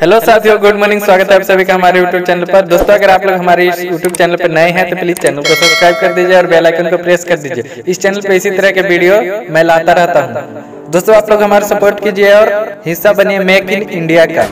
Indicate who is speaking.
Speaker 1: Hello साथियों good morning स्वागत है आप सभी का हमारे यूट्यूब चैनल पर। दोस्तों अगर आप लोग हमारे इस यूट्यूब चैनल पर नए हैं तो प्लीज़ चैनल को सब्सक्राइब कर दीजिए और बेल आइकन को प्रेस कर दीजिए। इस चैनल पर इसी तरह के वीडियो मैं लाता रहता हूँ। दोस्तों आप लोग हमारा सपोर्ट कीजिए और हिस्सा बनिए मेक इन इंडिया का।